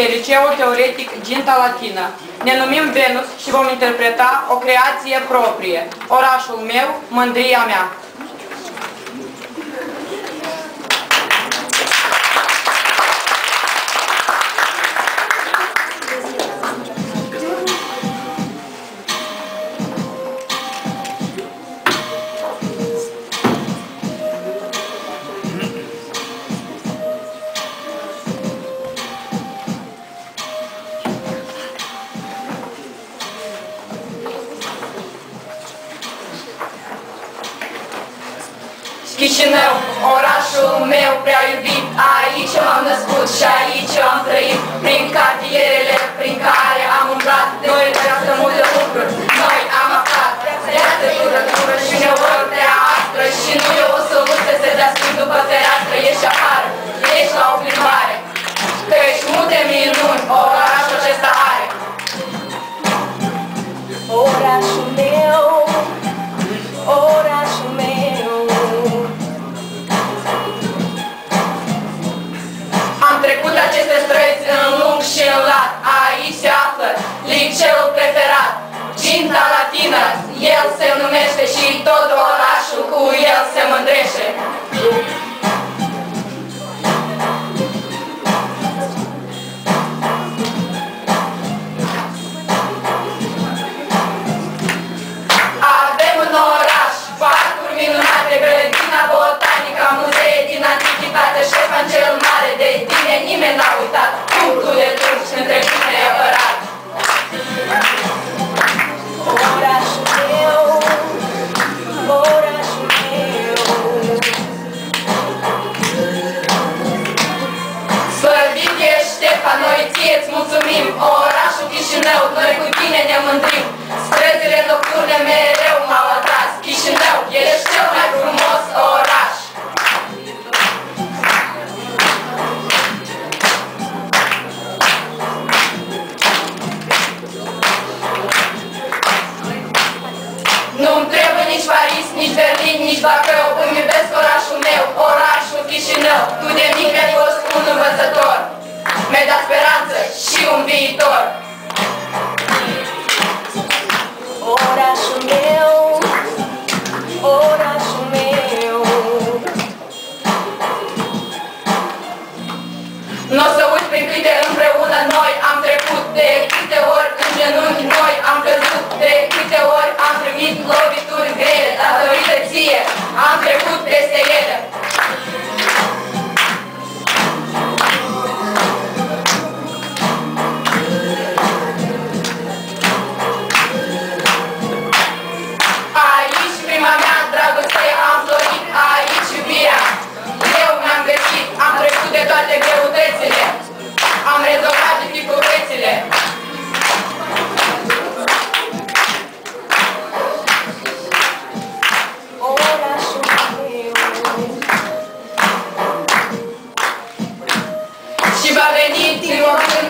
Liceul Teoretic Ginta Latină. Ne numim Venus și vom interpreta o creație proprie. Orașul meu, mândria mea. Chișinău, orașul meu prea iubit. Aici m-am născut și aici am trăit. Prin cartierele prin care am umblat Noi viață multe lucruri, noi ție-ți mulțumim, orașul Chișinău, noi cu tine ne mândrim, străzile nocturne mereu m-au atras, Chișinău, ești cel mai frumos oraș. Nu-mi trebuie nici Paris, nici Berlin, nici Bacău. Îmi iubesc orașul meu, ci va benissimo anche